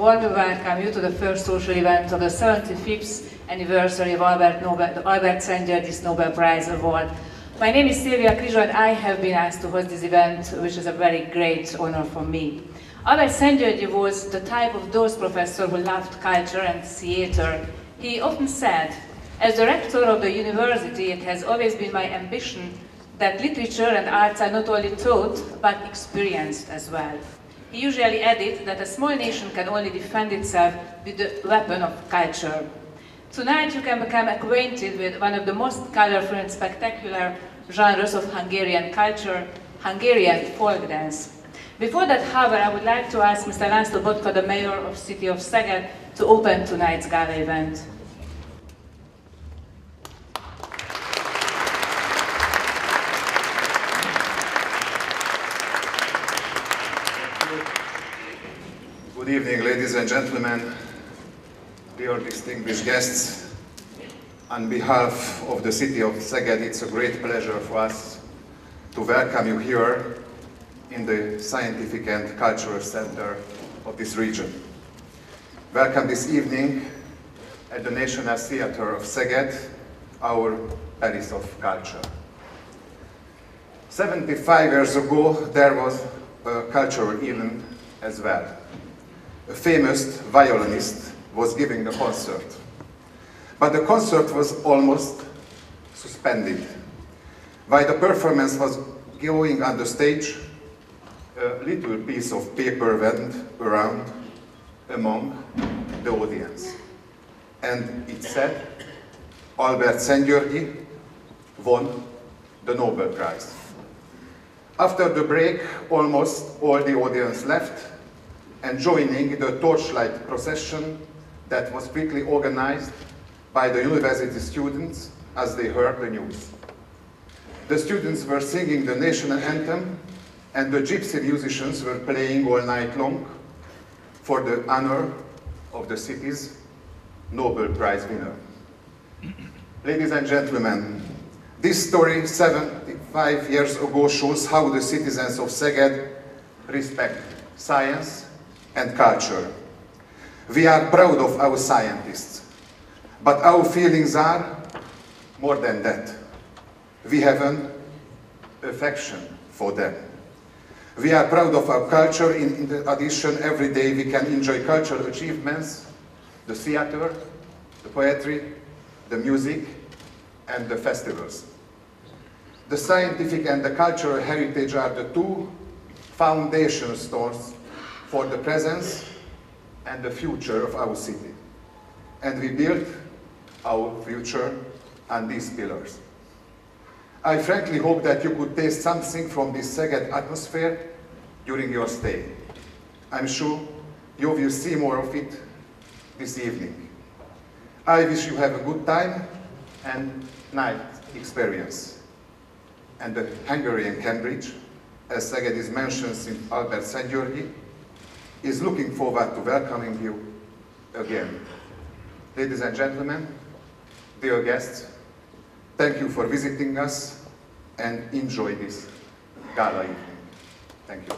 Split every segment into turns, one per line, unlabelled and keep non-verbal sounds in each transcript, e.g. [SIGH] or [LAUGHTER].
warmly welcome you to the first social event of the 75th anniversary of Albert, Nobel, the Albert Szent-Györgyi Nobel Prize Award. My name is Silvia Krizsa and I have been asked to host this event, which is a very great honor for me. Albert Szent-Györgyi was the type of those professor who loved culture and theater. He often said, as the director of the university, it has always been my ambition that literature and arts are not only taught, but experienced as well. He usually added that a small nation can only defend itself with the weapon of culture. Tonight you can become acquainted with one of the most colorful and spectacular genres of Hungarian culture, Hungarian folk dance. Before that, however, I would like to ask Mr. László Botka, the mayor of the City of Szeged, to open tonight's gala event.
Good evening, ladies and gentlemen, dear distinguished guests. On behalf of the city of Szeged, it's a great pleasure for us to welcome you here in the scientific and cultural center of this region. Welcome this evening at the National Theatre of Szeged, our Paris of culture. 75 years ago, there was a cultural event as well a famous violinist was giving a concert. But the concert was almost suspended. While the performance was going on the stage, a little piece of paper went around among the audience. And it said, Albert Szent-Györgyi won the Nobel Prize. After the break, almost all the audience left, and joining the torchlight procession that was quickly organized by the university students as they heard the news. The students were singing the national anthem and the gypsy musicians were playing all night long for the honor of the city's Nobel Prize winner. Ladies and gentlemen, this story 75 years ago shows how the citizens of Szeged respect science, and culture. We are proud of our scientists, but our feelings are more than that. We have an affection for them. We are proud of our culture. In, in addition, every day we can enjoy cultural achievements, the theater, the poetry, the music, and the festivals. The scientific and the cultural heritage are the two foundation stones for the presence and the future of our city. And we built our future on these pillars. I frankly hope that you could taste something from this Szeged atmosphere during your stay. I'm sure You will see more of it this evening. I wish you have a good time and night experience. And the Hungarian Cambridge, as Szeged is mentioned in Albert Szent is looking forward to welcoming you again. Ladies and gentlemen, dear guests, thank you for visiting us and enjoy this gala evening. Thank you.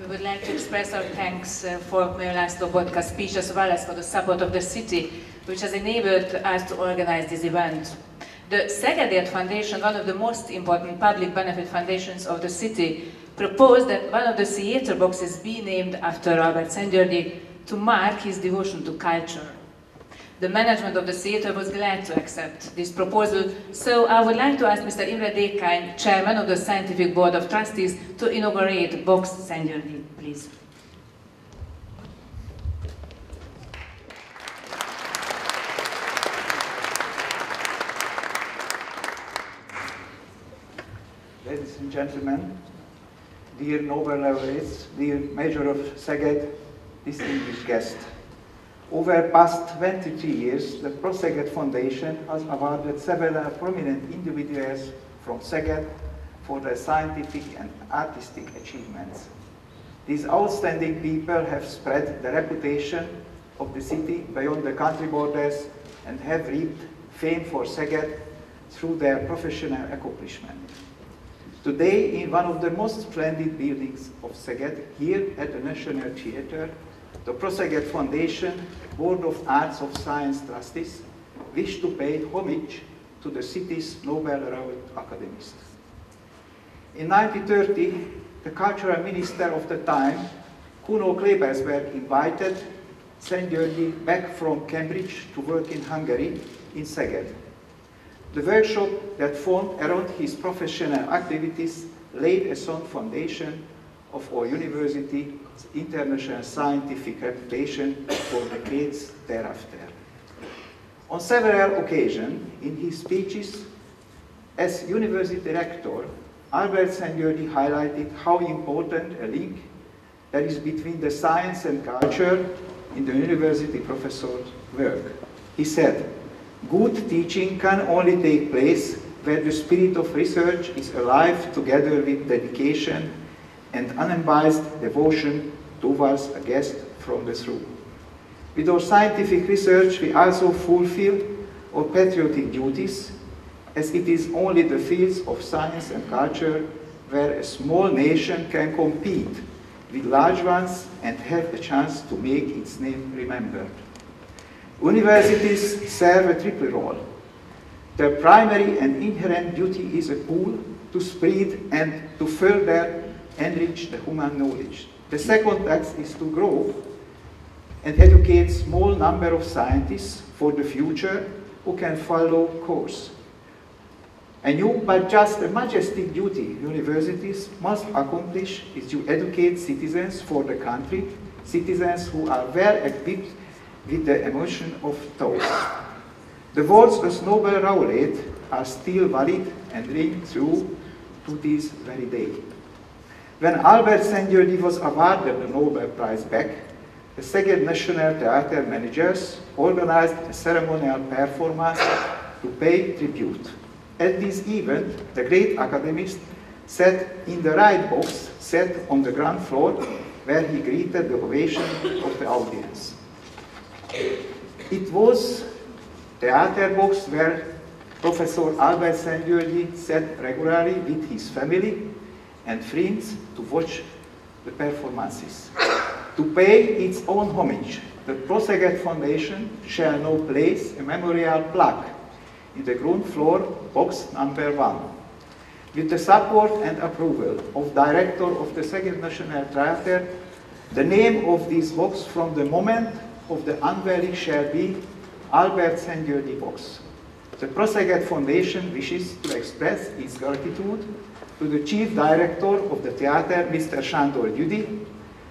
We would like to express our thanks uh, for Mayor László Botka speech as well as for the support of the city, which has enabled us to organize this event. The Szegedért Foundation, one of the most important public benefit foundations of the city, proposed that one of the theater boxes be named after Albert Szent-Györgyi to mark his devotion to culture. The management of the theater was glad to accept this proposal, so I would like to ask Mr. Imre Dékány, Chairman of the Scientific Board of Trustees, to inaugurate Box Szent-Györgyi, please.
Ladies and gentlemen, dear Nobel laureates, dear Mayor of Szeged, distinguished guests. Over past 23 years, the ProSeged Foundation has awarded several prominent individuals from Szeged for their scientific and artistic achievements. These outstanding people have spread the reputation of the city beyond the country borders and have reaped fame for Szeged through their professional accomplishment. Today, in one of the most splendid buildings of Szeged, here at the National Theatre, the ProSeged Foundation Board of Arts of Science Trustees wish to pay homage to the city's Nobel laureate academist. In 1930, the cultural minister of the time, Kuno Klebelsberg, invited Szent back from Cambridge to work in Hungary, in Szeged. The workshop that formed around his professional activities laid a sound foundation of our university's international scientific reputation for decades thereafter. On several occasions, in his speeches as university rector, Albert Szent-Györgyi highlighted how important a link there is between the science and culture in the university professor's work. He said, Good teaching can only take place where the spirit of research is alive together with dedication and unbiased devotion towards a guest from the through. With our scientific research, we also fulfill our patriotic duties, as it is only the fields of science and culture where a small nation can compete with large ones and have a chance to make its name remembered. Universities serve a triple role. Their primary and inherent duty is a pool to spread and to further enrich the human knowledge. The second task is to grow and educate small number of scientists for the future who can follow course. A new but just a majestic duty universities must accomplish is to educate citizens for the country, citizens who are well equipped with the emotion of thought. The words of Nobel laureate are still valid and ring true to this very day. When Albert Szent-Györgyi was awarded the Nobel Prize back, the Szeged National Theatre managers organized a ceremonial performance to pay tribute. At this event, the great academist sat in the right box, set on the ground floor, where he greeted the ovation of the audience. It was theater box where Professor Albert Szent-Györgyi sat regularly with his family and friends to watch the performances. To pay its own homage, the Proseget Foundation shall now place a memorial plaque in the ground floor, box number one. With the support and approval of director of the Szeged National Theatre, the name of this box from the moment of the unveiling shall be Albert Szent-Györgyi Box. The ProSeged Foundation wishes to express its gratitude to the Chief Director of the theater, Mr. Sándor Gyüdi,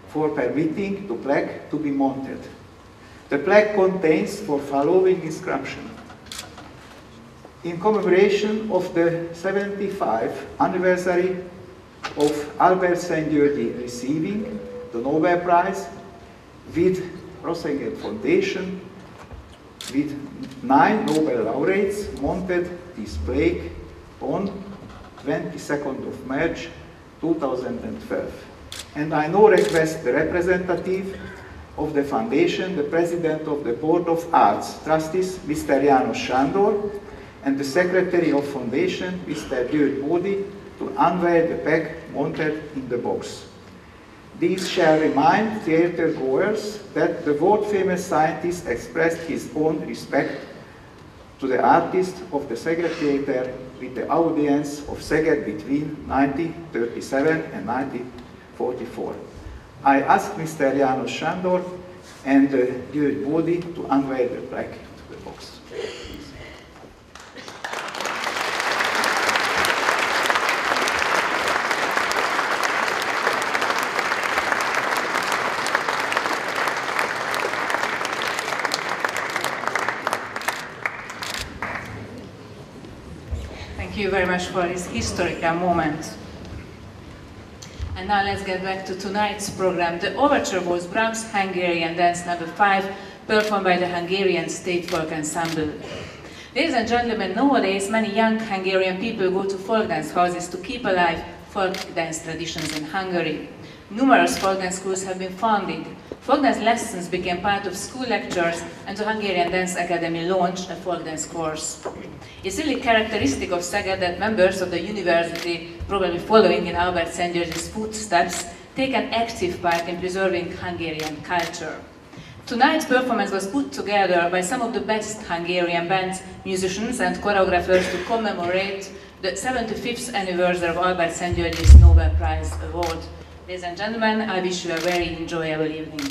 for permitting the plaque to be mounted. The plaque contains the following inscription. in commemoration of the 75th anniversary of Albert Szent-Györgyi receiving the Nobel Prize with Proszeged Foundation with nine Nobel laureates mounted this plaque on 22nd of March 2012. And I now request the representative of the foundation, the president of the Board of Arts Trustees, Mr. János Sándor, and the secretary of foundation, Mr. György Bódi, to unveil the pack mounted in the box. These shall remind theater goers that the world-famous scientist expressed his own respect to the artist of the Szeged Theater with the audience of Szeged between 1937 and 1944. I ask Mr. János Sándor and uh, György to unveil the plaque to the box.
Very much for this historical moment. And now let's get back to tonight's program. The overture was Brahms' Hungarian Dance Number 5, performed by the Hungarian State Folk Ensemble. Ladies and gentlemen, nowadays many young Hungarian people go to folk dance houses to keep alive folk dance traditions in Hungary. Numerous folk dance schools have been founded. Folk lessons became part of school lectures and the Hungarian Dance Academy launched a folk dance course. It's really characteristic of Szeged that members of the university, probably following in Albert Szent-Györgyi's footsteps, take an active part in preserving Hungarian culture. Tonight's performance was put together by some of the best Hungarian bands, musicians and choreographers to commemorate the 75th anniversary of Albert Szent-Györgyi's Nobel Prize Award. Ladies and gentlemen, I wish you a very enjoyable evening.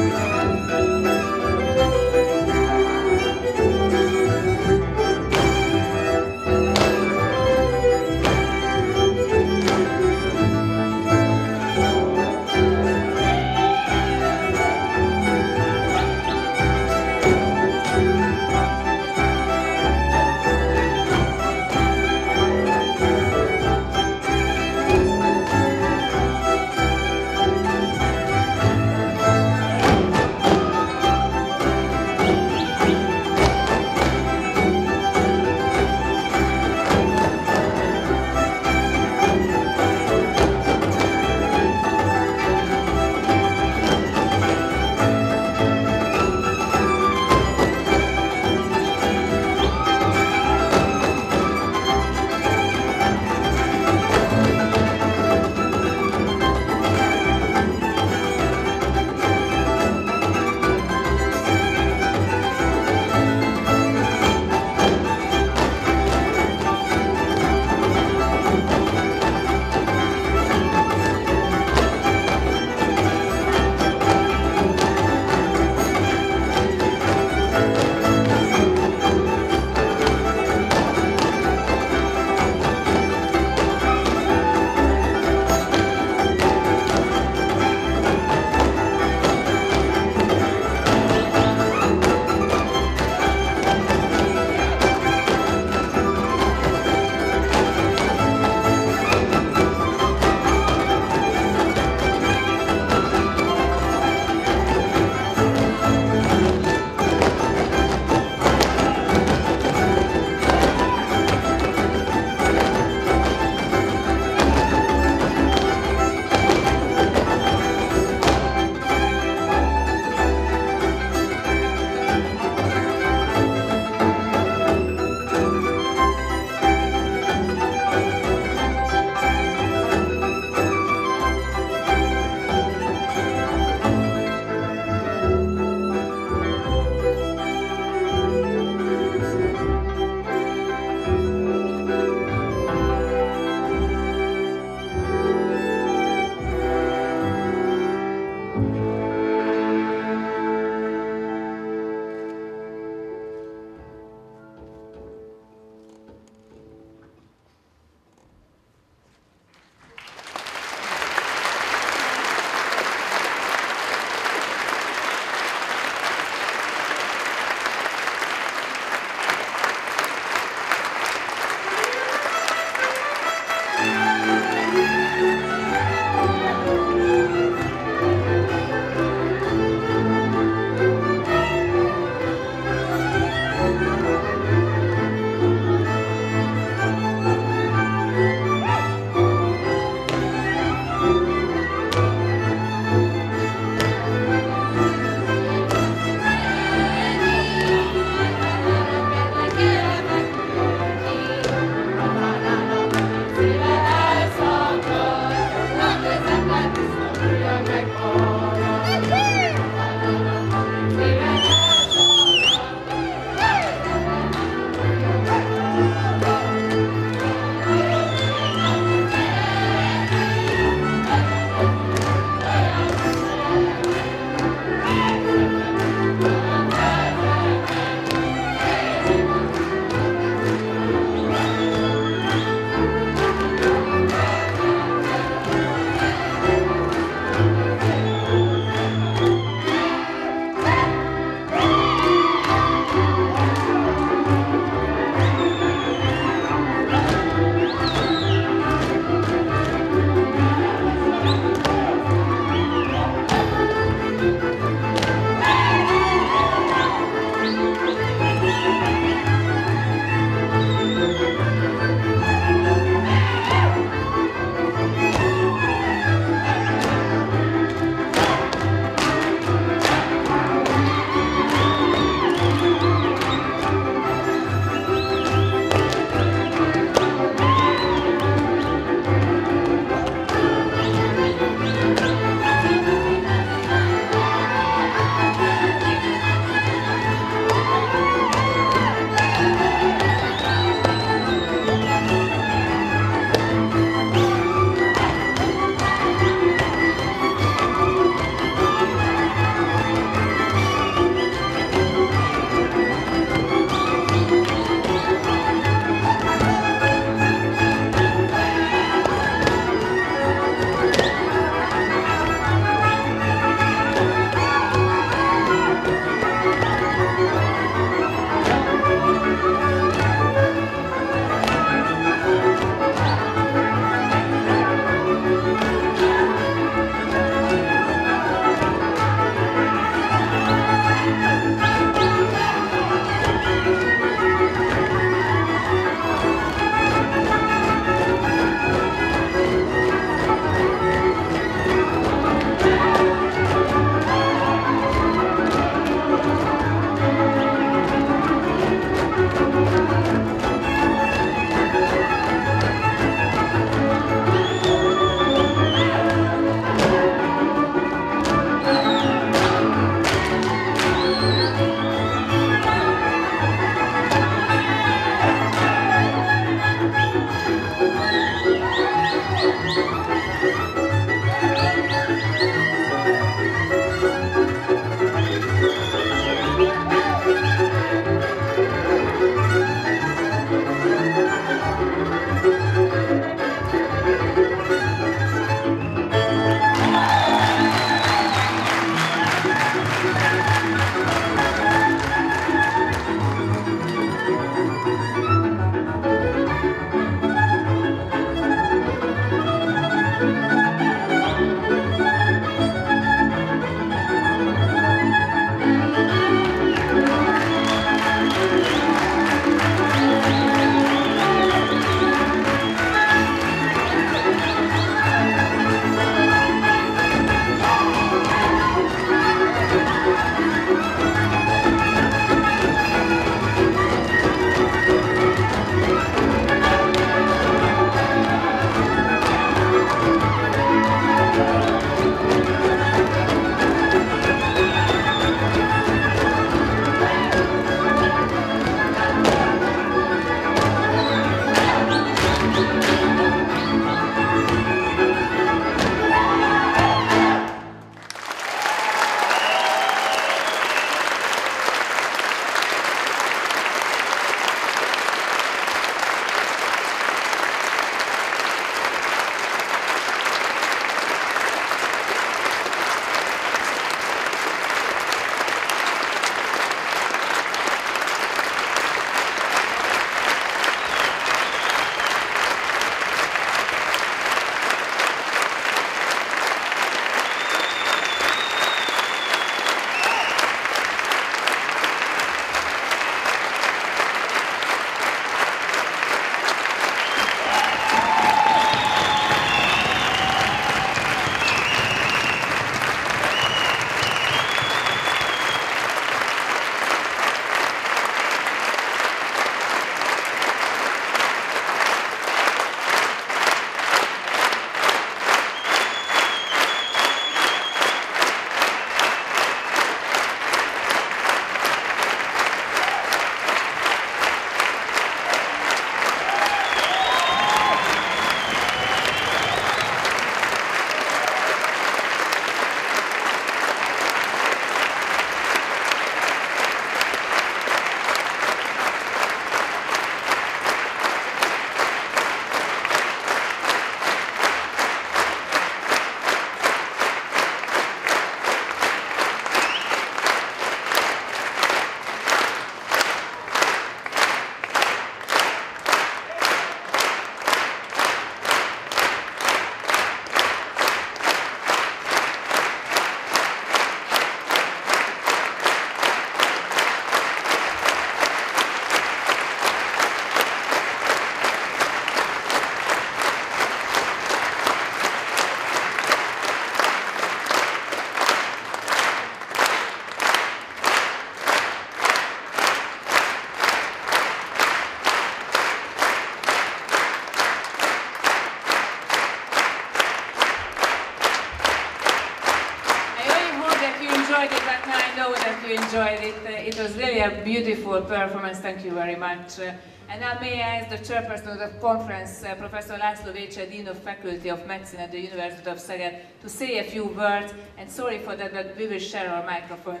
A beautiful performance. Thank you very much. Uh, and now may I ask the chairperson of the conference, uh, Professor László Vécsei, Dean of Faculty of Medicine at the University of Szeged, to say a few words. And sorry for that, but we will share our microphone.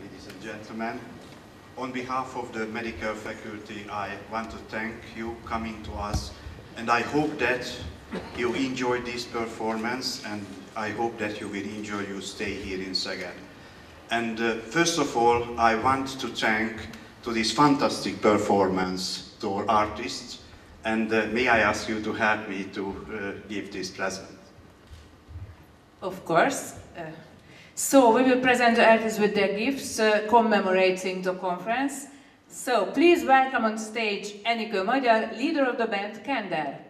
Ladies and gentlemen, on behalf of the medical faculty, I want to thank you coming to us, and I hope that you enjoyed this performance, and I hope that you will enjoy your stay here in Szeged. And uh, first of all, I want to thank to this fantastic performance to our artists, and uh, may I ask you to help me to uh, give this present.
Of course. Uh, so we will present the artists with their gifts uh, commemorating the conference. So please welcome on stage Enikő Magyar, leader of the band Kender.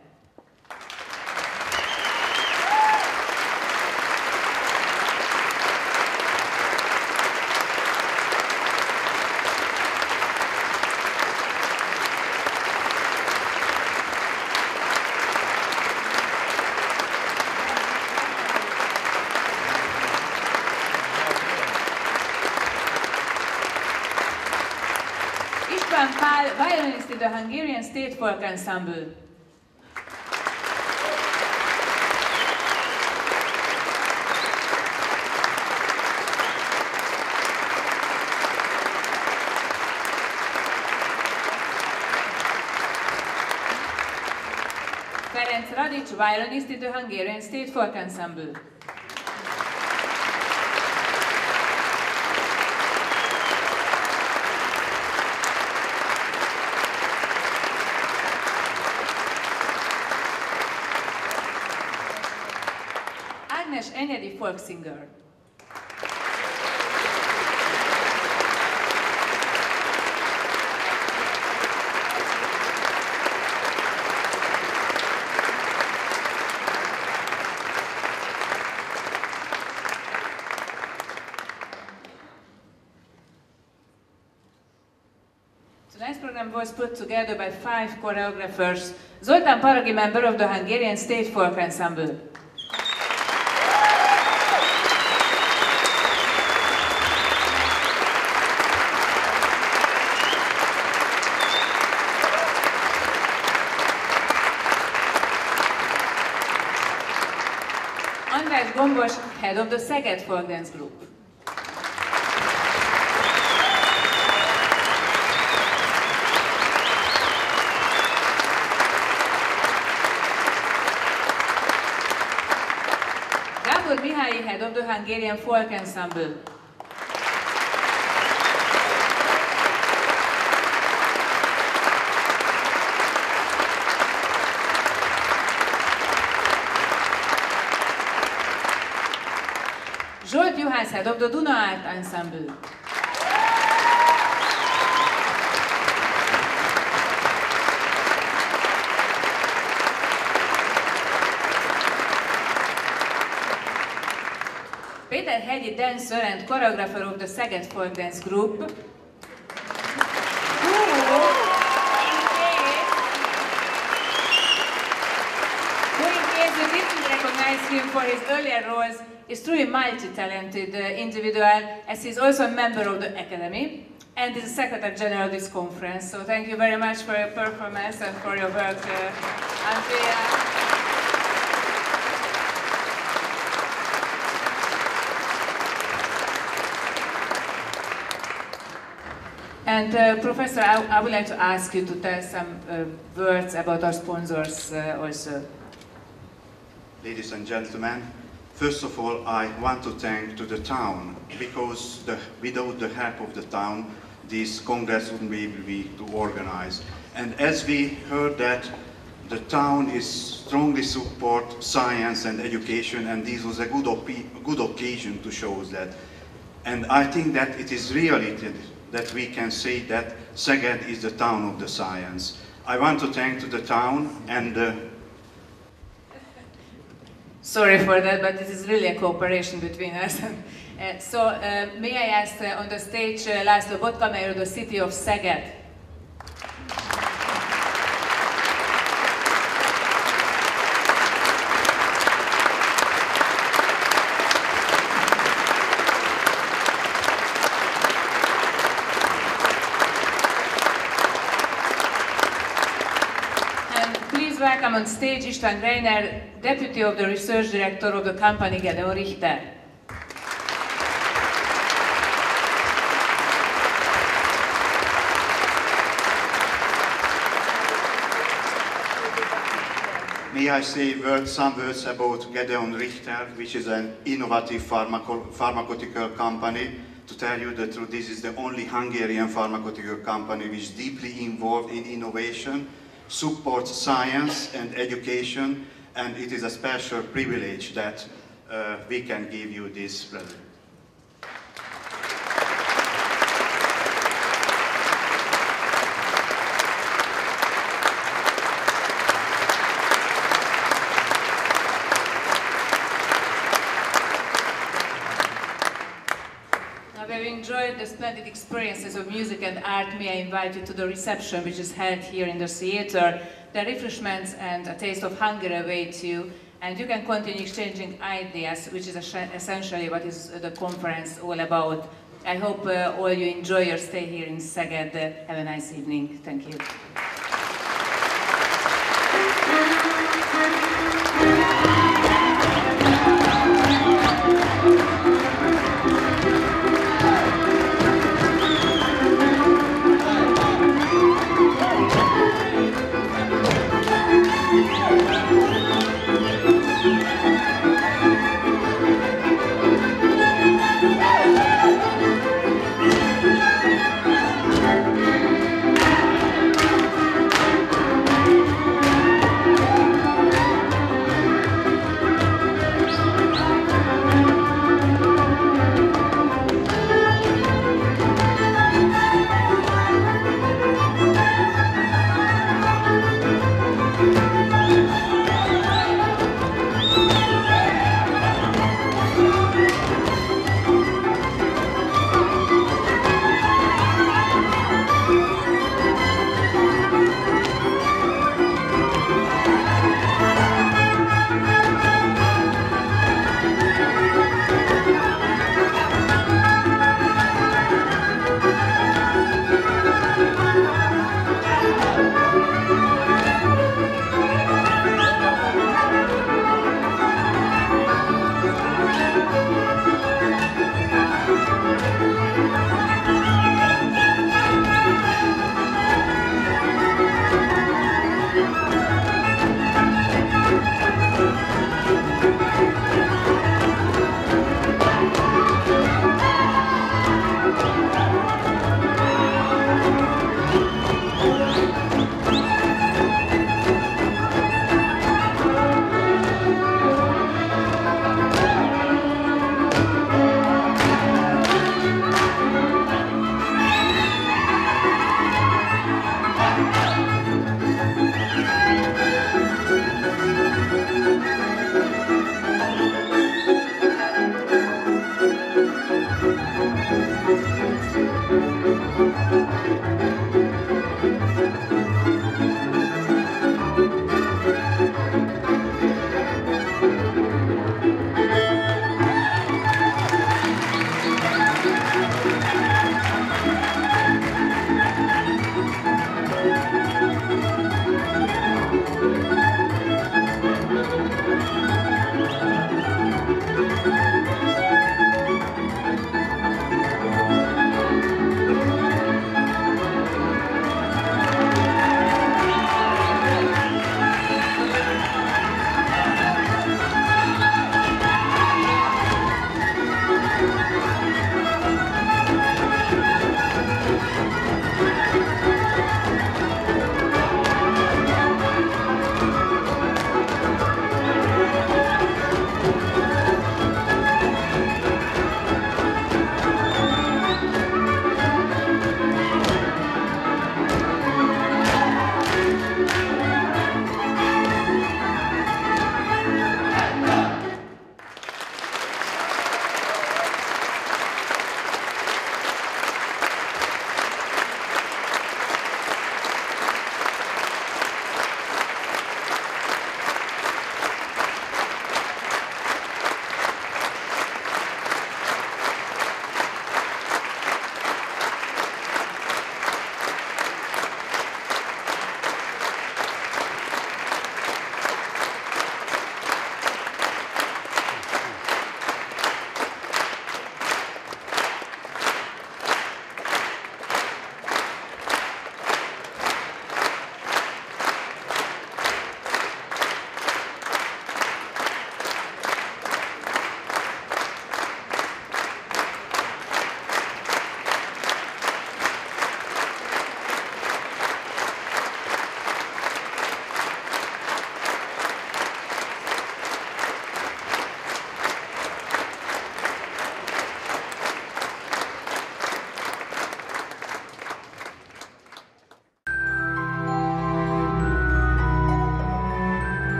State Folk Ensemble. Ferenc Radic, violinist in the Hungarian State Folk Ensemble. Ágnes Enyedi folk singer. Tonight's program was put together by five choreographers. Zoltán Paragi, member of the Hungarian State Folk Ensemble. Head of the Szeged Folk Dance Group. Gábor Mihály, head of the Hungarian Folk Ensemble. Head of the Duna Art Ensemble. Péter Hegyi, dancer and choreographer of the Szeged Folk Dance Group. Who, in case, didn't recognize him for his earlier roles, is truly multi-talented uh, individual, as he's also a member of the Academy and is the Secretary General of this conference. So thank you very much for your performance and for your work, uh, Andrea. And uh, Professor, I, I would like to ask you to tell some uh, words about our sponsors uh, also.
Ladies and gentlemen, first of all, I want to thank to the town because the, without the help of the town, this congress wouldn't be able to organize. And as we heard that the town is strongly support science and education, and this was a good, good occasion to show that. And I think that it is really that- we can say that Szeged is the town of the science. I want to thank to the town and uh,
Sorry for that, but this is really a cooperation between us. [LAUGHS] Uh, so, uh, may I ask uh, on the stage uh, László Botka, Mayor of the City of Szeged. Welcome on stage István Greiner, Deputy of the Research Director of the company Gedeon Richter.
May I say word, some words about Gedeon Richter, which is an innovative pharmaco pharmaceutical company. To tell you the truth, this is the only Hungarian pharmaceutical company which is deeply involved in innovation, supports science and education, and it is a special privilege that uh, we can give you this.
Now, we've enjoyed the splendid experiences of music and art. May I invite you to the reception, which is held here in the theater. The refreshments and a taste of Hungary await you, and you can continue exchanging ideas, which is essentially what is the conference all about. I hope uh, all you enjoy your stay here in Szeged. Have a nice evening. Thank you.